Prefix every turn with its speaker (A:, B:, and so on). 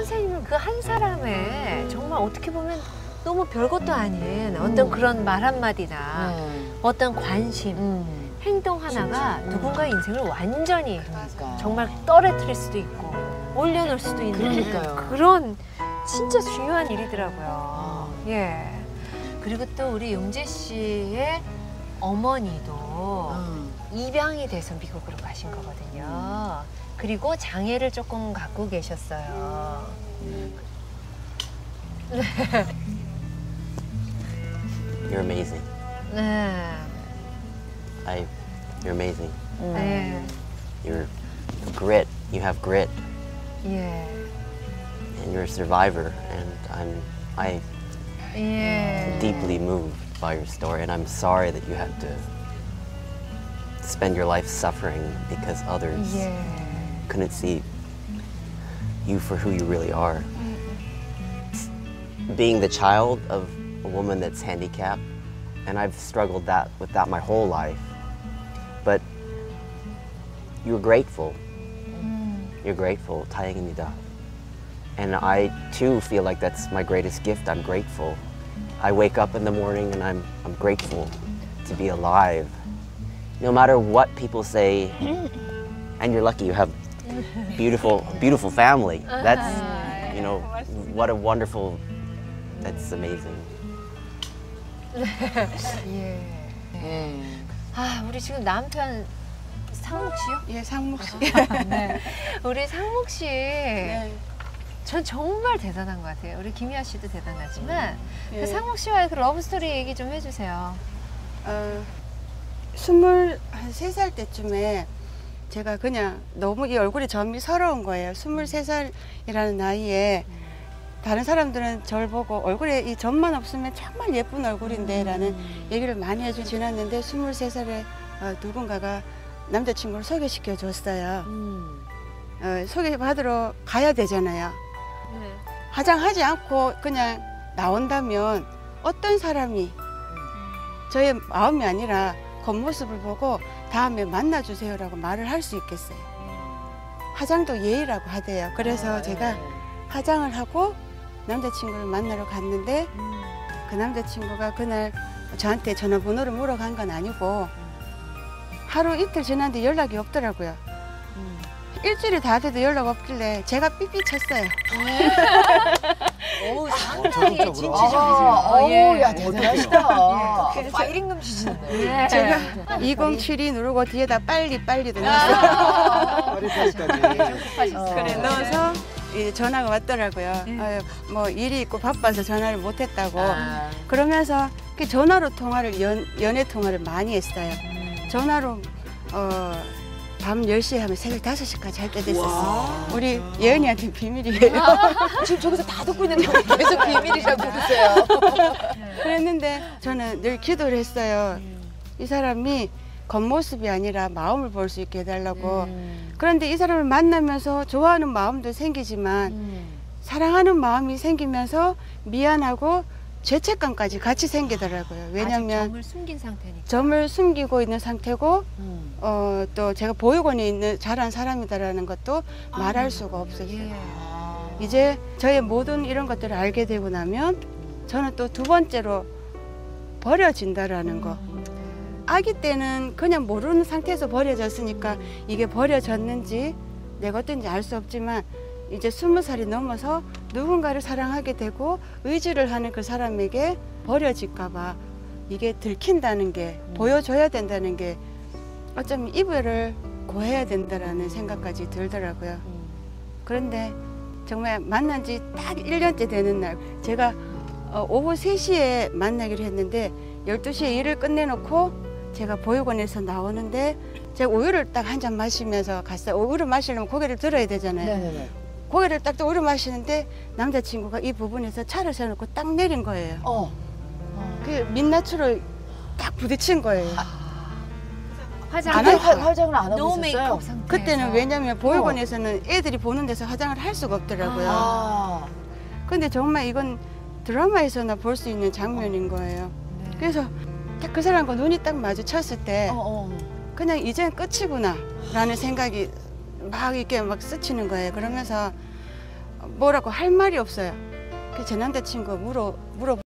A: 선생님은 그 한 사람의 정말 어떻게 보면 너무 별것도 아닌 어떤
B: 음.
A: 그런 말 한마디나
B: 네.
A: 어떤 관심,
B: 음.
A: 행동 하나가. 누군가의 인생을 완전히
B: 그러니까.
A: 정말 떨어뜨릴 수도 있고 올려놓을 수도 있는
B: 그러니까요.
A: 그런 진짜 중요한 일이더라고요.
B: 아.
A: 예. 그리고 또 우리 용재 씨의 어머니도
B: 음.
A: 입양이 돼서 미국으로 가신 거거든요. 그리고 장애를 조금 갖고 계셨어요.
C: You're amazing.
A: 네.
C: I, you're amazing.
B: 음.
A: 네.
C: You're grit. You have grit,
A: 예.
C: and you're a survivor. And I'm, I
A: 예.
C: deeply moved by your story, and I'm sorry that you had to spend your life suffering because others
A: 예.
C: couldn't see you for who you really are. Being the child of a woman that's handicapped, and I've struggled that with that my whole life. But you're grateful. You're grateful. 다행입니다. And I too feel like that's my greatest gift. I'm grateful. I wake up in the morning and I'm, I'm grateful to be alive. No matter what people say, and you're lucky you have beautiful, beautiful family. That's, you know, what a wonderful, that's amazing.
A: 예.
B: 예.
A: 아, 우리 지금 남편 상묵 씨요?
D: 예, 상목 씨.
A: 네. 우리 상묵 씨.
D: 네.
A: 전 정말 대단한 것 같아요. 우리 김희아 씨도 대단하지만
D: 예.
A: 그 상묵 씨와의 그 러브 스토리 얘기 좀 해주세요.
D: 어, 스물 한 세 살 때쯤에 제가 그냥 너무 이 얼굴이 점이 서러운 거예요. 스물세 살이라는 나이에 다른 사람들은 저를 보고 얼굴에 이 점만 없으면 정말 예쁜 얼굴인데 라는 얘기를 많이 해주셨는데 스물세 살에 어, 누군가가 남자친구를 소개시켜 줬어요.
B: 음.
D: 어, 소개받으러 가야 되잖아요.
A: 네.
D: 화장하지 않고 그냥 나온다면 어떤 사람이 저의 마음이 아니라 겉모습을 보고 다음에 만나주세요라고 말을 할 수 있겠어요. 화장도 예의라고 하대요. 그래서
B: 아,
D: 제가
B: 예.
D: 화장을 하고 남자친구를 만나러 갔는데 그 남자친구가 그날 저한테 전화번호를 물어간 건 아니고 하루 이틀 지났는데 연락이 없더라고요.
B: 음.
D: 일주일이 다 돼도 연락 없길래 제가 삐삐 쳤어요.
A: 오, 상당히
E: 적극적으로.
A: 진취적이세요.
B: 아,
A: 어, 예.
B: 대단하시다.
D: 그래서-
B: 파이팅 넘치시는데.
A: 예.
D: 제가 2072 누르고 뒤에다 빨리 빨리도 넣었어요.
A: 아,
E: 파리파리까지.
A: 급하셨어요.
D: 그래 넣어서 이제 전화가 왔더라고요.
A: 음.
D: 어, 뭐 일이 있고 바빠서 전화를 못했다고.
B: 아.
D: 그러면서 그 전화로 통화를 연, 연애 통화를 많이 했어요.
A: 음.
D: 전화로 어, 밤 10시에 하면 새벽 5시까지 할 때도 있었어요.
B: 와.
D: 우리 예은이한테 비밀이에요.
B: 지금 저기서 다 듣고 있는데 왜 계속 비밀이라고 그러세요.
D: 그랬는데 저는 늘 기도를 했어요. 이 사람이 겉모습이 아니라 마음을 볼 수 있게 해달라고.
B: 음.
D: 그런데 이 사람을 만나면서 좋아하는 마음도 생기지만
B: 음.
D: 사랑하는 마음이 생기면서 미안하고 죄책감까지 같이 생기더라고요. 왜냐하면
A: 아직 점을 숨긴 상태니까.
D: 점을 숨기고 있는 상태고
B: 음.
D: 어, 또 제가 보육원에 있는 자란 사람이다라는 것도 말할 수가 없었어요.
A: 예.
B: 아.
D: 이제 저의 모든 이런 것들을 알게 되고 나면 저는 또 두 번째로 버려진다라는 거. 아기 때는 그냥 모르는 상태에서 버려졌으니까 이게 버려졌는지 내가 어떤지 알 수 없지만 이제 스무 살이 넘어서 누군가를 사랑하게 되고 의지를 하는 그 사람에게 버려질까봐 이게 들킨다는 게 보여줘야 된다는 게 어쩌면 이별을 고해야 된다라는 생각까지 들더라고요. 그런데 정말 만난 지딱 1년째 되는 날 제가 어, 오후 3시에 만나기로 했는데 12시에 일을 끝내놓고 제가 보육원에서 나오는데 제가 우유를 딱 한 잔 마시면서 갔어요. 우유를 마시려면 고개를 들어야 되잖아요.
B: 네네네.
D: 고개를 딱 우유를 마시는데 남자친구가 이 부분에서 차를 세워놓고 딱 내린 거예요.
B: 어.
D: 그 민낯으로 딱 부딪힌 거예요.
A: 화장
D: 안
B: 화- 화장을 안 하고
A: no
B: 있었어요?
A: 메이크업 상태.
D: 그때는 왜냐면 보육원에서는 애들이 보는 데서 화장을 할 수가 없더라고요.
B: 아.
D: 근데 정말 이건 드라마에서나 볼 수 있는 장면인 거예요. 그래서 딱 그 사람과 눈이 딱 마주쳤을 때
B: 어, 어.
D: 그냥 이젠 끝이구나 라는 생각이 막 이렇게 막 스치는 거예요. 그러면서 뭐라고 할 말이 없어요. 그제 남자친구 물어 물어